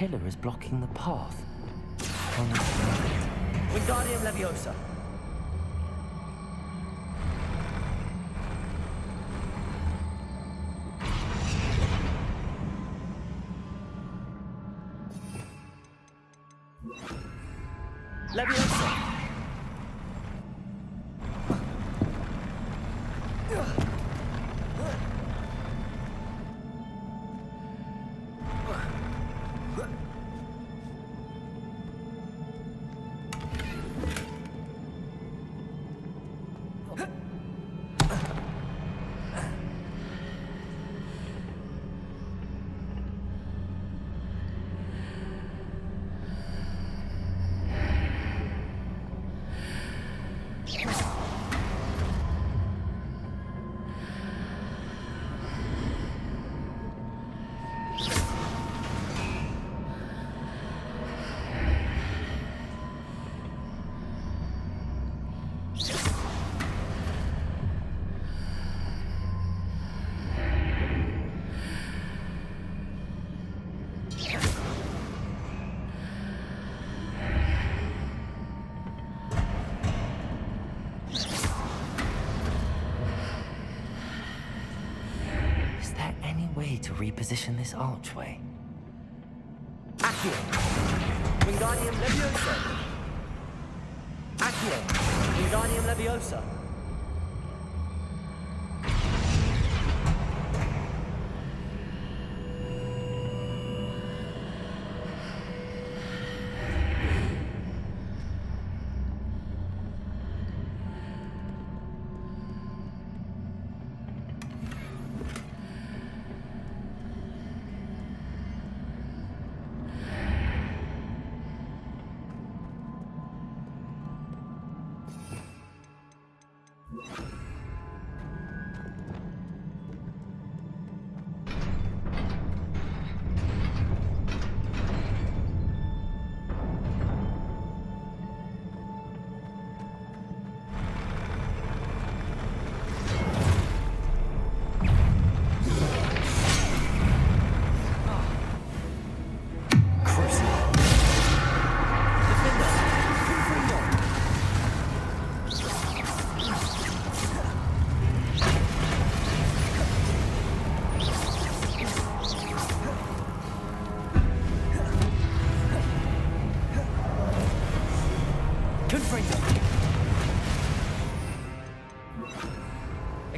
pillar is blocking the path. Wingardium Leviosa. Way to reposition this archway? Accio. Wingardium Leviosa. Accio. Wingardium Leviosa.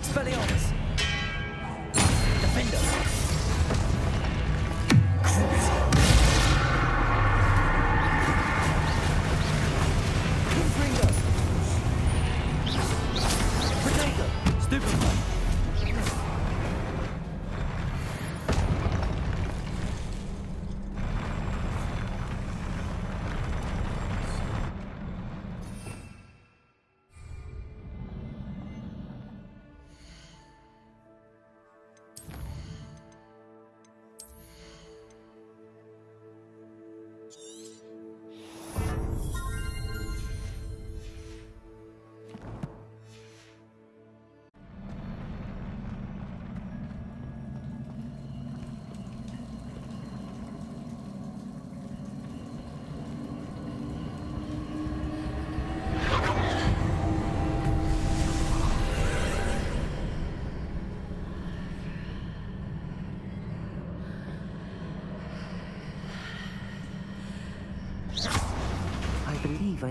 Expelliarmus.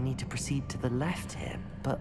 I need to proceed to the left here, but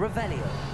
Revelio.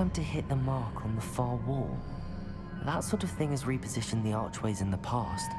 I'm to hit the mark on the far wall. That sort of thing has repositioned the archways in the past.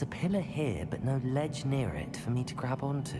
There's a pillar here, but no ledge near it for me to grab onto.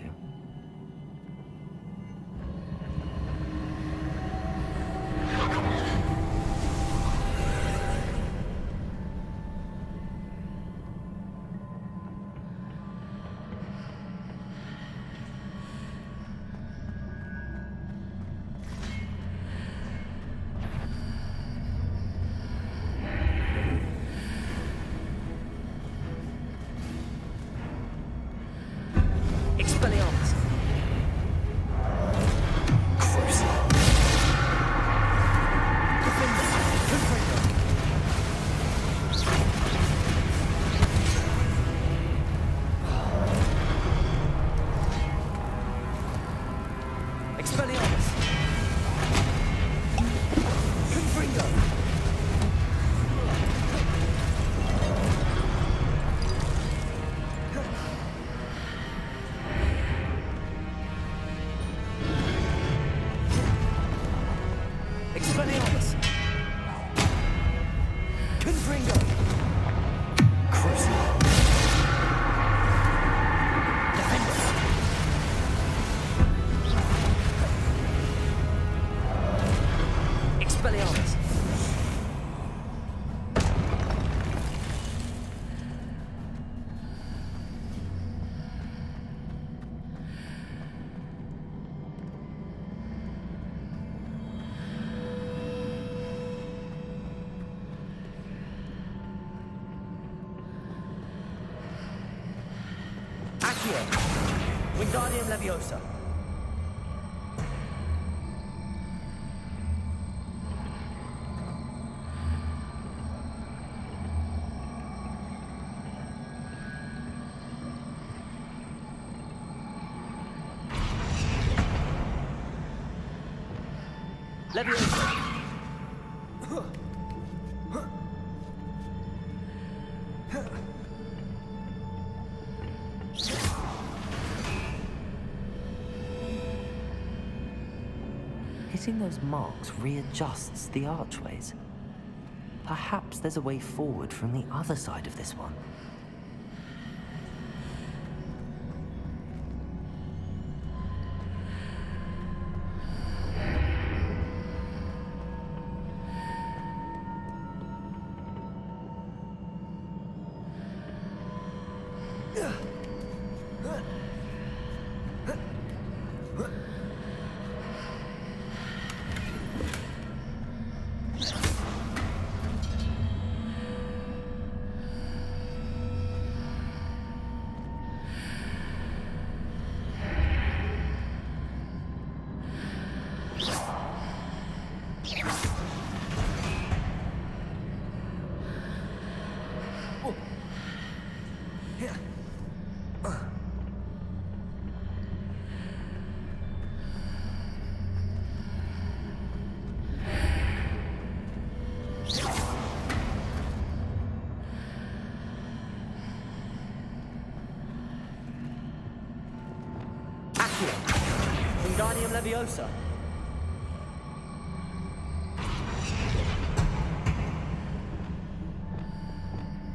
Accio. Wingardium Leviosa. Hitting those marks readjusts the archways. Perhaps there's a way forward from the other side of this one. Leviosa.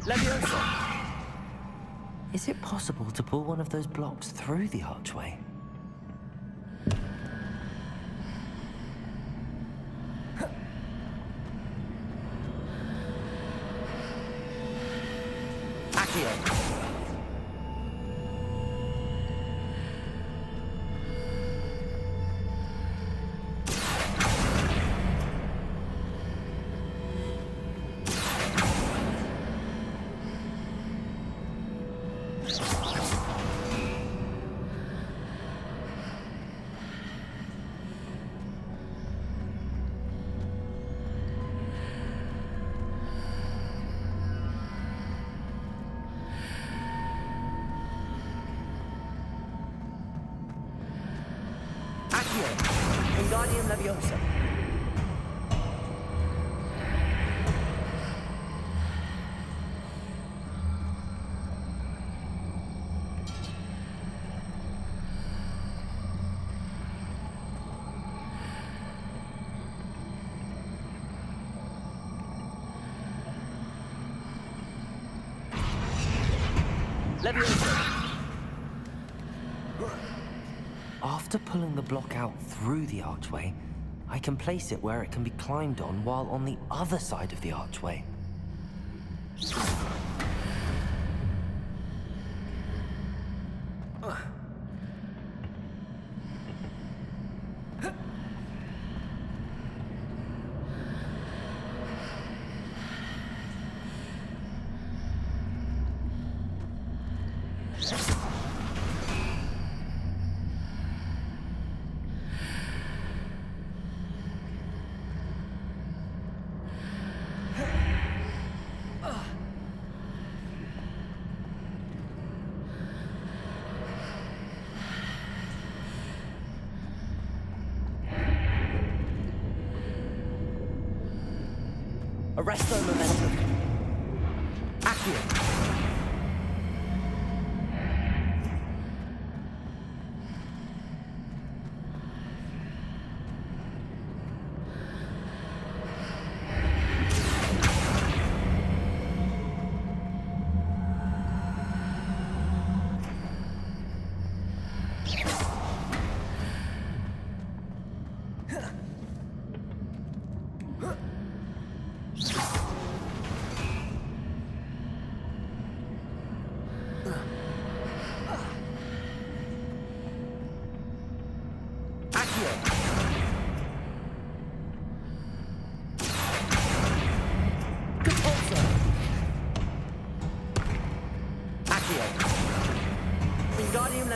Leviosa! Is it possible to pull one of those blocks through the archway? After pulling the block out through the archway, I can place it where it can be climbed on while on the other side of the archway.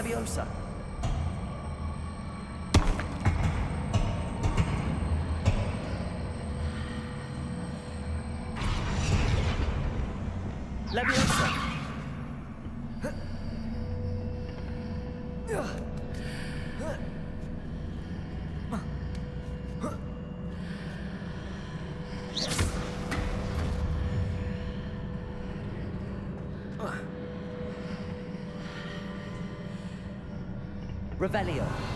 Wingardium Revelio.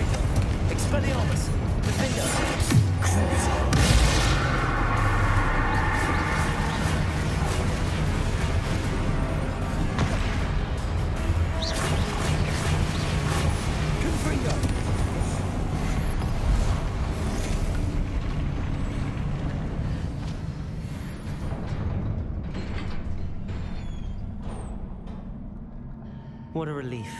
Confringo! Expelliarmus! Crucio! Confringo! What a relief.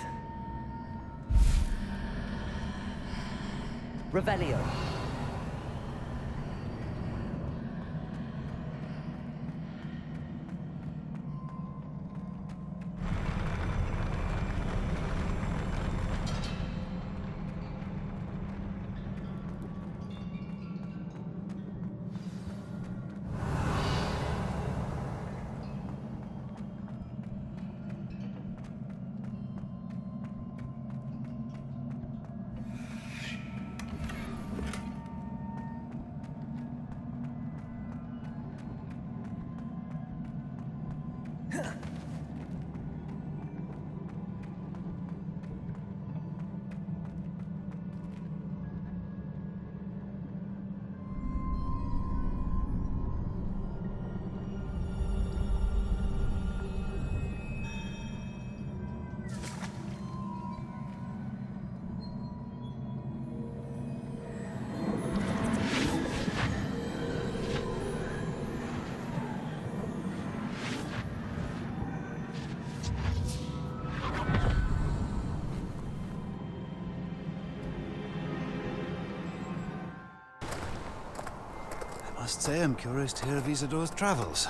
Must say I'm curious to hear of Isidora's travels.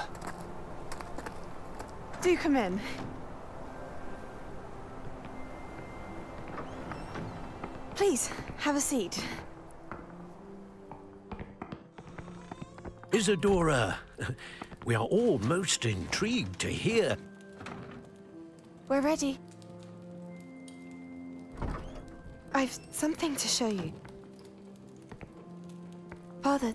Do come in. Please, have a seat. Isidora, we are all most intrigued to hear. We're ready. I've something to show you. Father,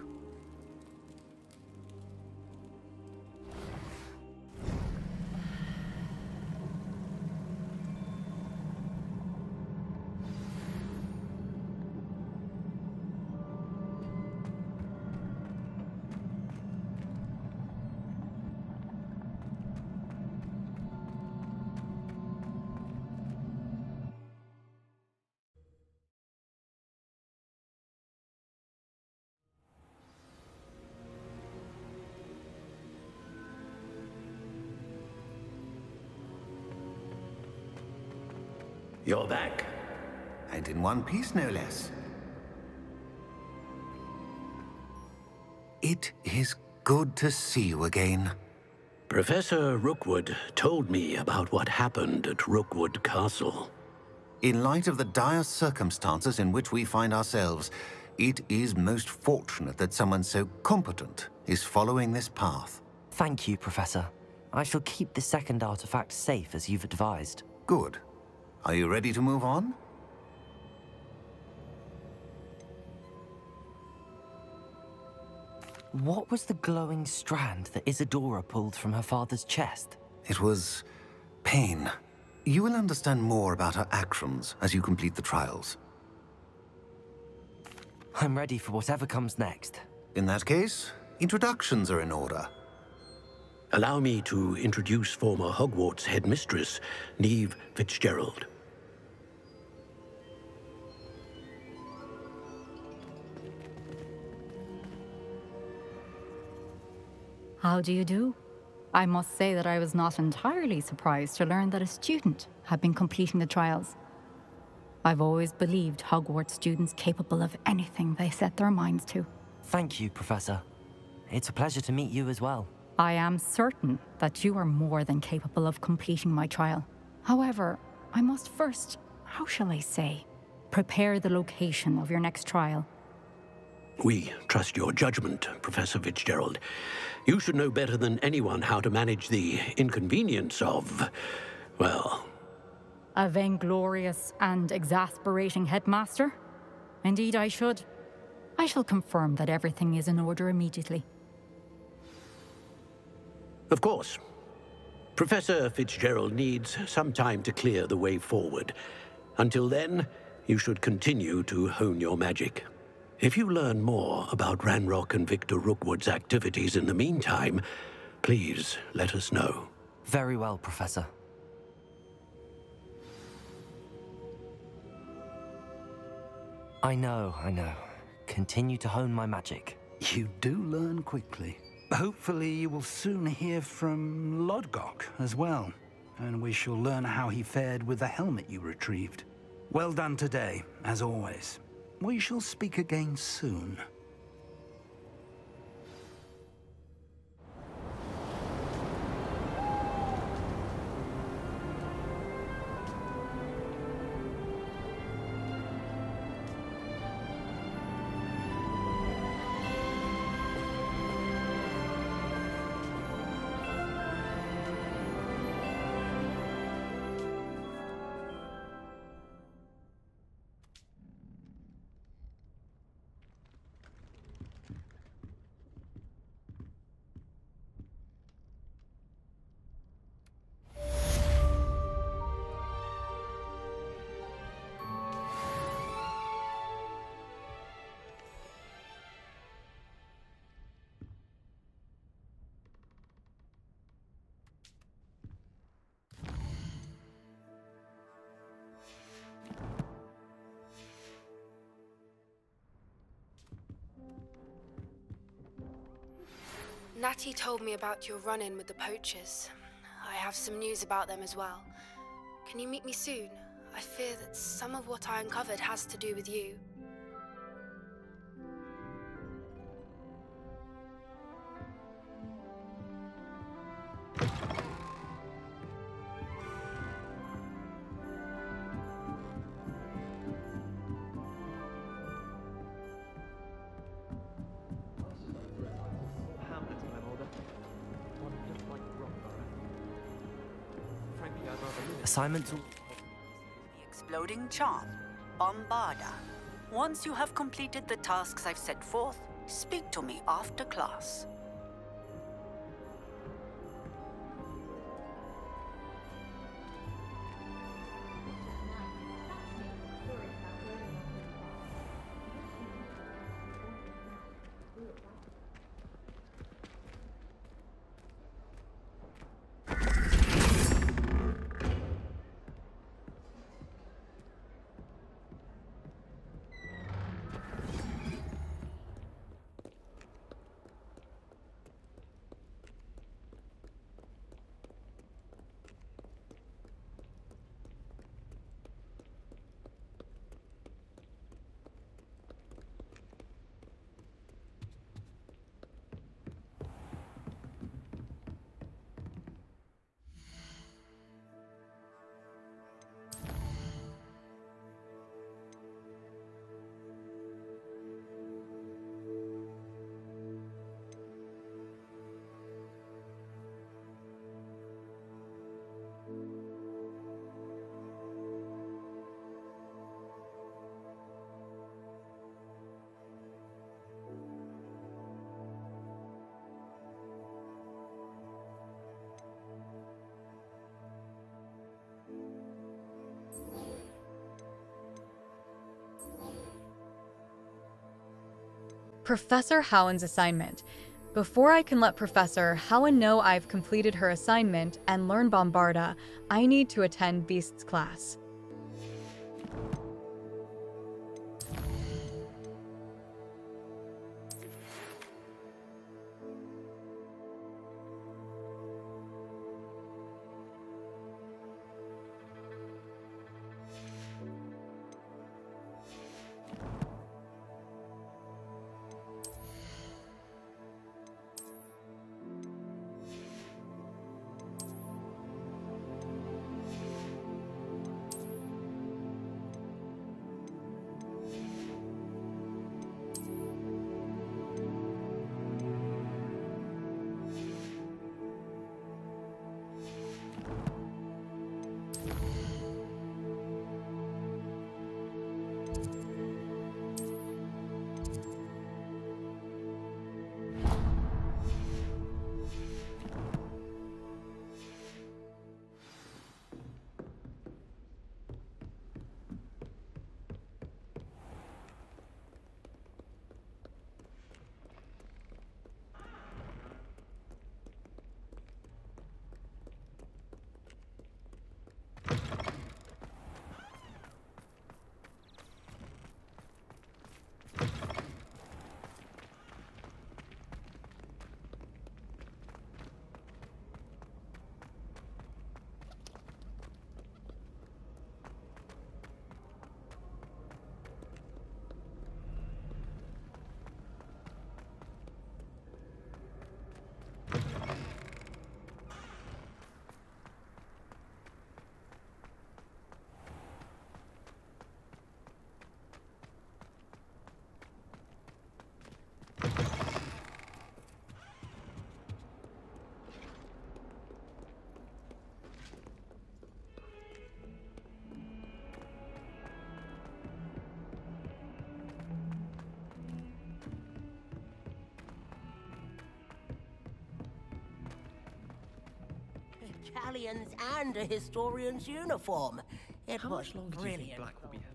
You're back. And in one piece, no less. It is good to see you again. Professor Rookwood told me about what happened at Rookwood Castle. In light of the dire circumstances in which we find ourselves, it is most fortunate that someone so competent is following this path. Thank you, Professor. I shall keep the second artifact safe as you've advised. Good. Are you ready to move on? What was the glowing strand that Isidora pulled from her father's chest? It was pain. You will understand more about her actions as you complete the trials. I'm ready for whatever comes next. In that case, introductions are in order. Allow me to introduce former Hogwarts headmistress, Niamh Fitzgerald. How do you do? I must say that I was not entirely surprised to learn that a student had been completing the trials. I've always believed Hogwarts students capable of anything they set their minds to. Thank you, Professor. It's a pleasure to meet you as well. I am certain that you are more than capable of completing my trial. However, I must first, how shall I say, prepare the location of your next trial. We trust your judgment, Professor Fitzgerald. You should know better than anyone how to manage the inconvenience of, well, A vainglorious and exasperating headmaster? Indeed, I should. I shall confirm that everything is in order immediately. of course. Professor Fitzgerald needs some time to clear the way forward. Until then, you should continue to hone your magic. If you learn more about Ranrock and Victor Rookwood's activities in the meantime, please let us know. Very well, Professor. I know, I know. Continue to hone my magic. You do learn quickly. Hopefully, you will soon hear from Lodgok as well, and we shall learn how he fared with the helmet you retrieved. Well done today, as always. We shall speak again soon. Natty told me about your run in with the poachers. I have some news about them as well. Can you meet me soon? I fear that some of what I uncovered has to do with you. Assignments all. The exploding charm, Bombarda. Once you have completed the tasks I've set forth, speak to me after class. Professor Howin's assignment. Before I can let Professor Howin know I've completed her assignment and learn Bombarda, I need to attend Beast's class. Italians and a historian's uniform. It How was much longer do you think. Black will be headmaster?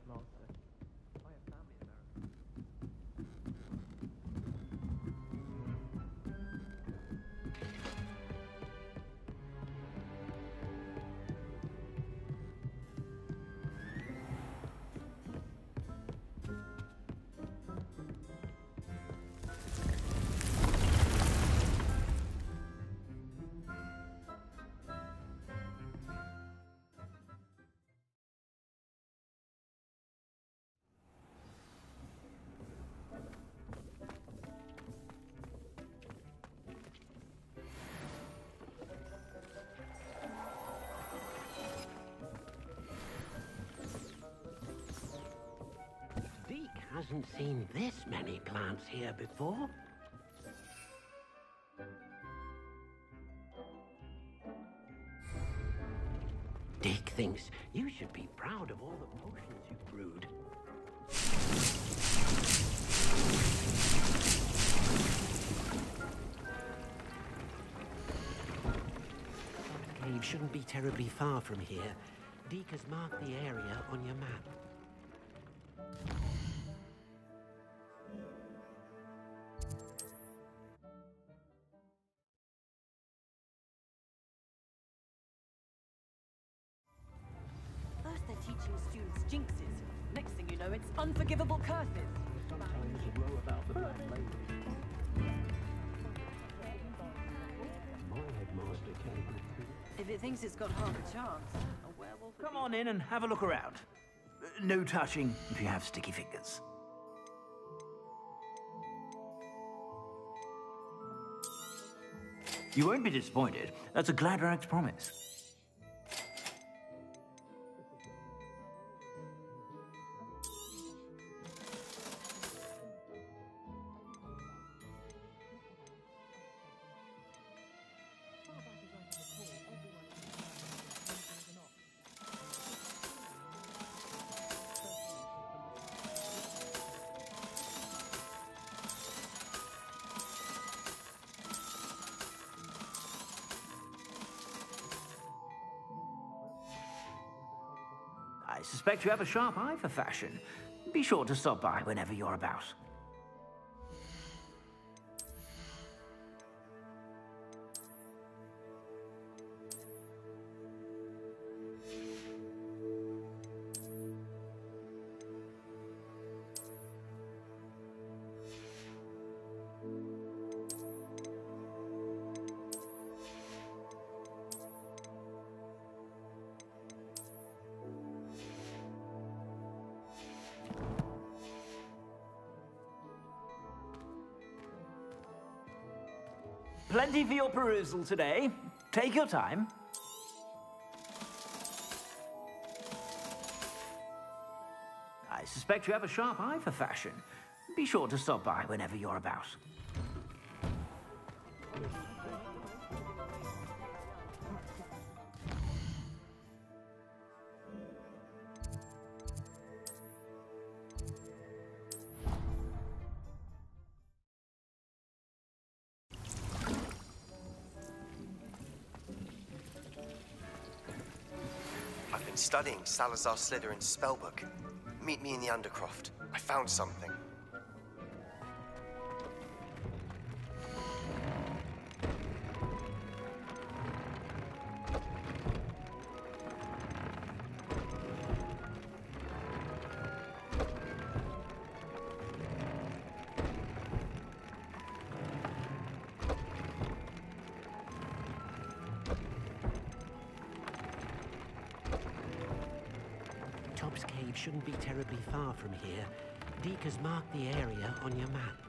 Plants here before. Deek thinks you should be proud of all the potions you've brewed. The cave shouldn't be terribly far from here. Deek has marked the area on your map. If it thinks it's got half a chance, a werewolf. Come on in and have a look around. No touching if you have sticky fingers. You won't be disappointed. That's a Gladrags promise. Suspect you have a sharp eye for fashion. Be sure to stop by whenever you're about. For your perusal today. Take your time. I suspect you have a sharp eye for fashion. Be sure to stop by whenever you're about. Studying Salazar Slytherin's spellbook. Meet me in the Undercroft. I found something. Far from here. Deek has marked the area on your map.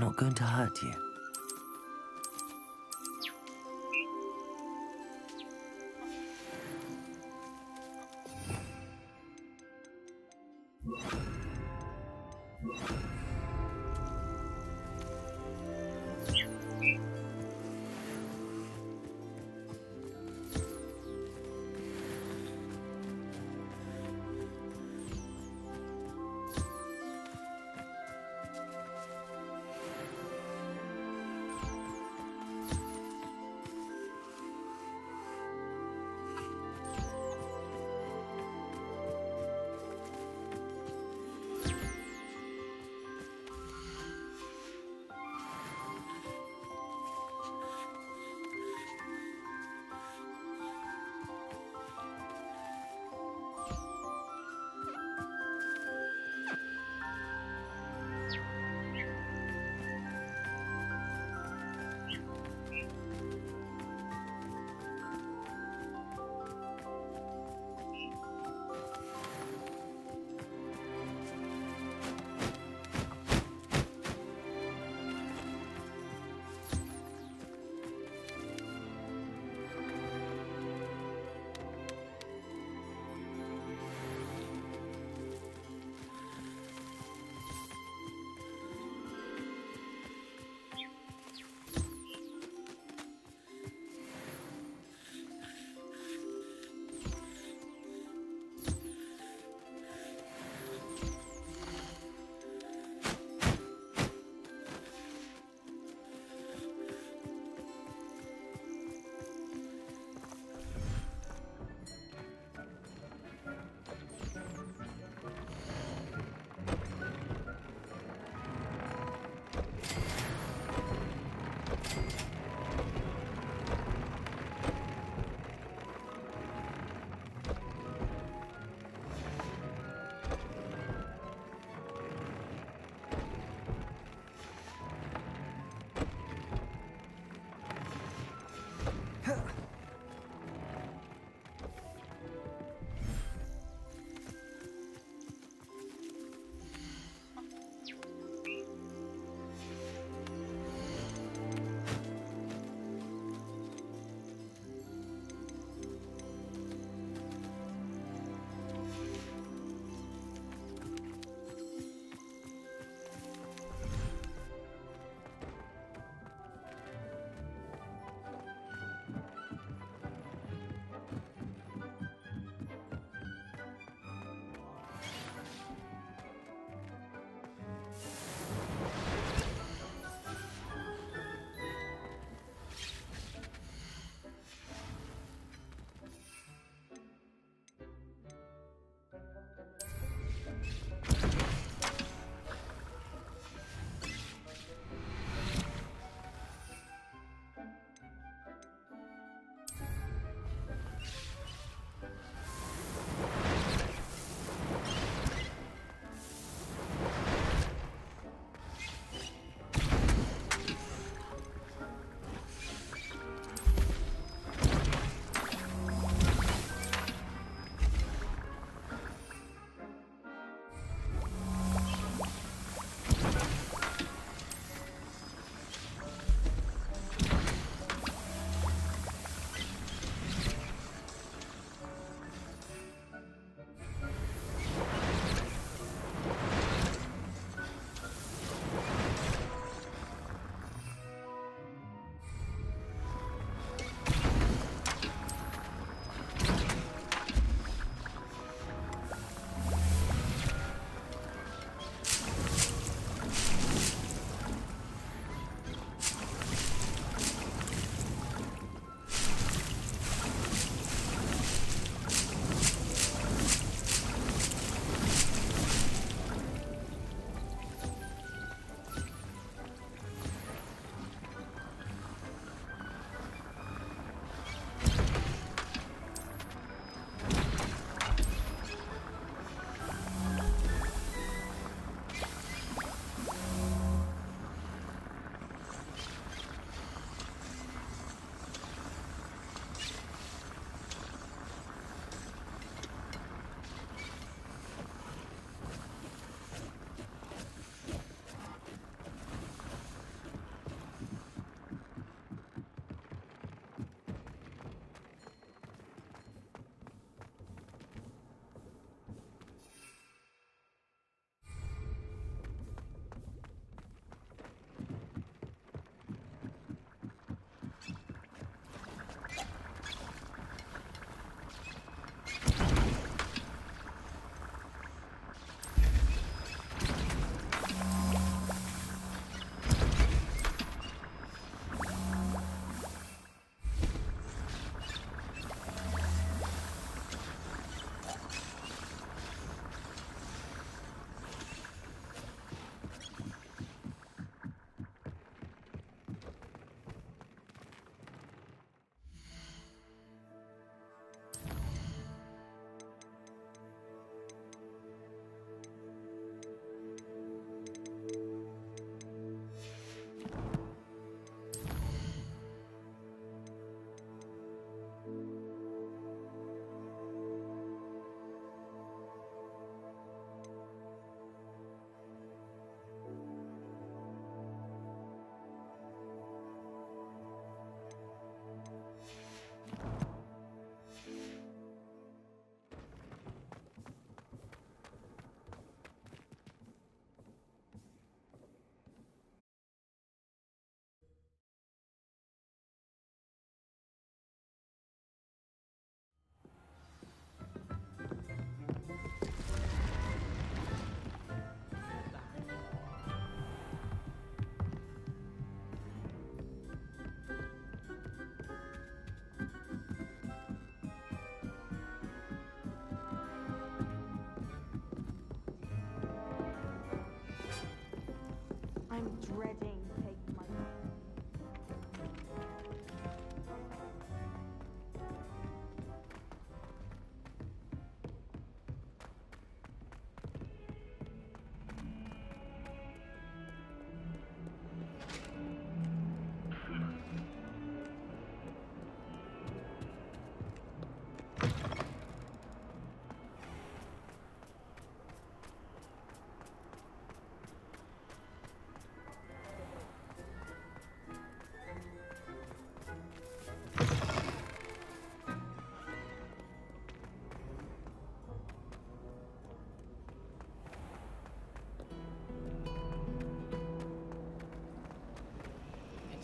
Not going to hurt you.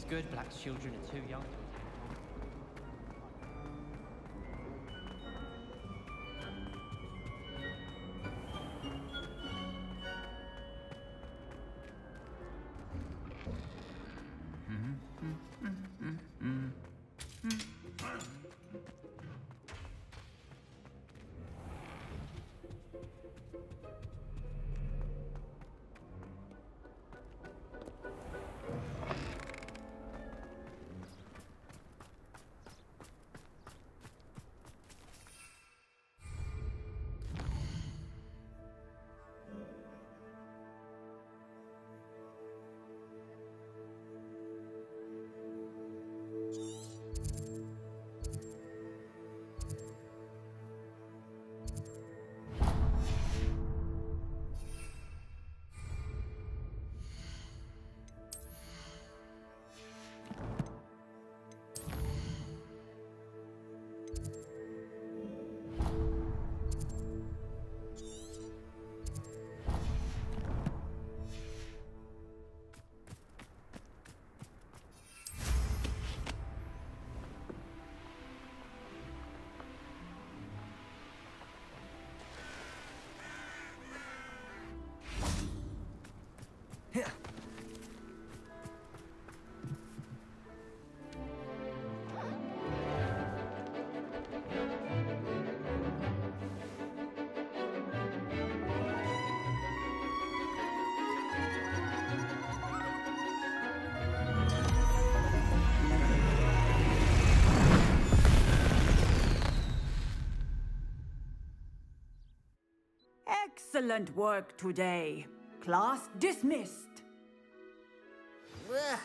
Good Black's children are too young Excellent work today. Class dismissed. Ugh.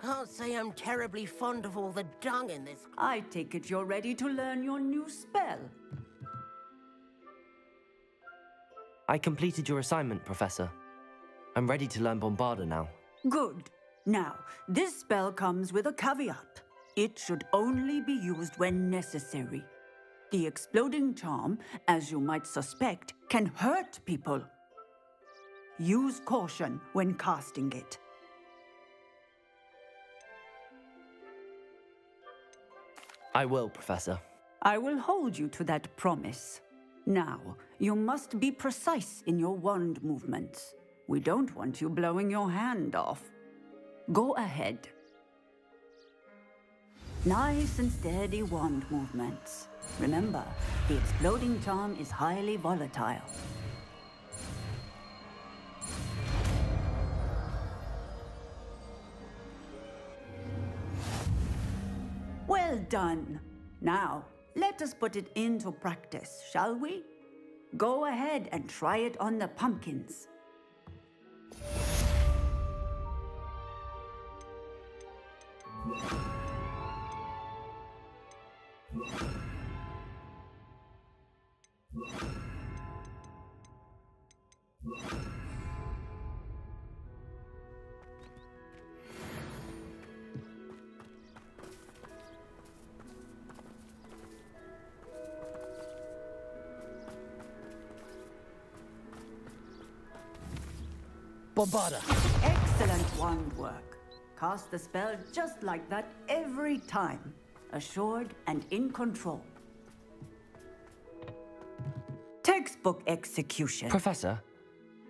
Can't say I'm terribly fond of all the dung in this. I take it you're ready to learn your new spell. I completed your assignment, Professor. I'm ready to learn Bombarda now. Good. Now, this spell comes with a caveat. It should only be used when necessary. The exploding charm, as you might suspect, can hurt people. Use caution when casting it. I will, Professor. I will hold you to that promise. Now, you must be precise in your wand movements. We don't want you blowing your hand off. Go ahead. Nice and steady wand movements. Remember, the exploding charm is highly volatile. Well done. Now, let us put it into practice, shall we? Go ahead and try it on the pumpkins. Bombarda. Excellent wand work. Cast the spell just like that every time. Assured and in control. Textbook execution. Professor,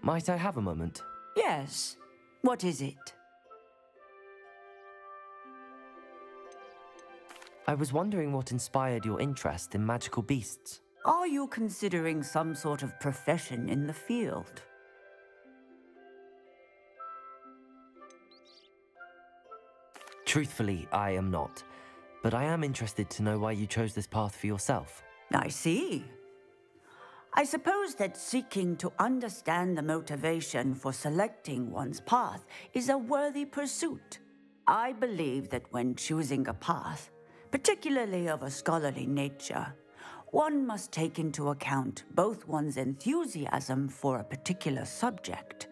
might I have a moment? Yes. What is it? I was wondering what inspired your interest in magical beasts. Are you considering some sort of profession in the field? Truthfully, I am not. But I am interested to know why you chose this path for yourself. I see. I suppose that seeking to understand the motivation for selecting one's path is a worthy pursuit. I believe that when choosing a path, particularly of a scholarly nature, one must take into account both one's enthusiasm for a particular subject,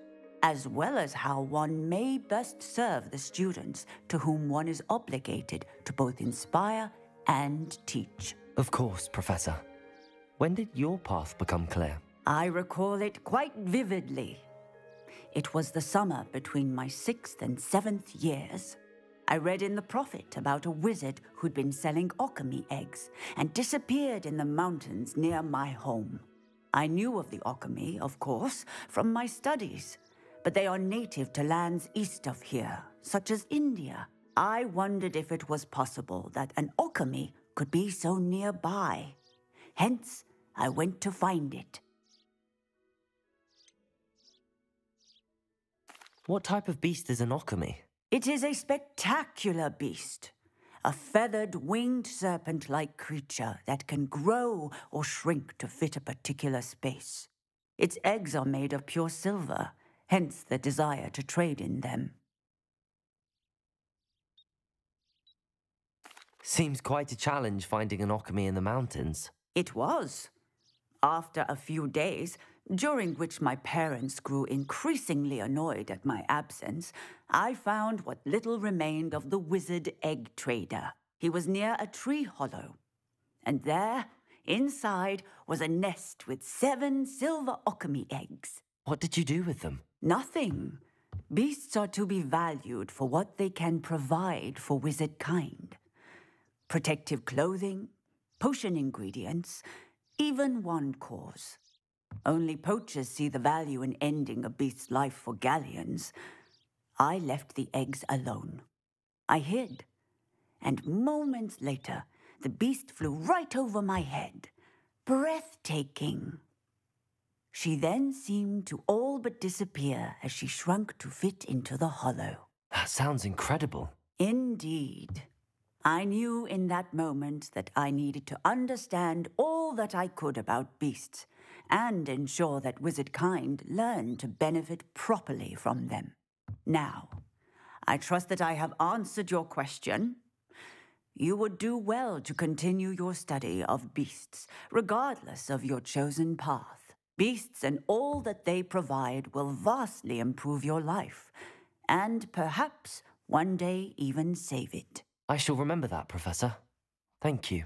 as well as how one may best serve the students to whom one is obligated to both inspire and teach. Of course, Professor. When did your path become clear? I recall it quite vividly. It was the summer between my sixth and seventh years. I read in the Prophet about a wizard who'd been selling Occamy eggs and disappeared in the mountains near my home. I knew of the Occamy, of course, from my studies, but they are native to lands east of here, such as India. I wondered if it was possible that an Occamy could be so nearby. Hence, I went to find it. What type of beast is an Occamy? It is a spectacular beast. A feathered, winged serpent like creature that can grow or shrink to fit a particular space. Its eggs are made of pure silver, hence the desire to trade in them. Seems quite a challenge finding an Occamy in the mountains. It was. After a few days, during which my parents grew increasingly annoyed at my absence, I found what little remained of the wizard egg trader. He was near a tree hollow. And there, inside, was a nest with seven silver Occamy eggs. What did you do with them? Nothing. Beasts are to be valued for what they can provide for wizard kind protective clothing, potion ingredients, even wand cores. Only poachers see the value in ending a beast's life for galleons. I left the eggs alone. I hid, and moments later, the beast flew right over my head. Breathtaking. She then seemed to all but disappear as she shrunk to fit into the hollow. That sounds incredible. Indeed. I knew in that moment that I needed to understand all that I could about beasts and ensure that wizard kind learned to benefit properly from them. Now, I trust that I have answered your question. You would do well to continue your study of beasts, regardless of your chosen path. Beasts and all that they provide will vastly improve your life, and perhaps one day even save it. I shall remember that, Professor. Thank you.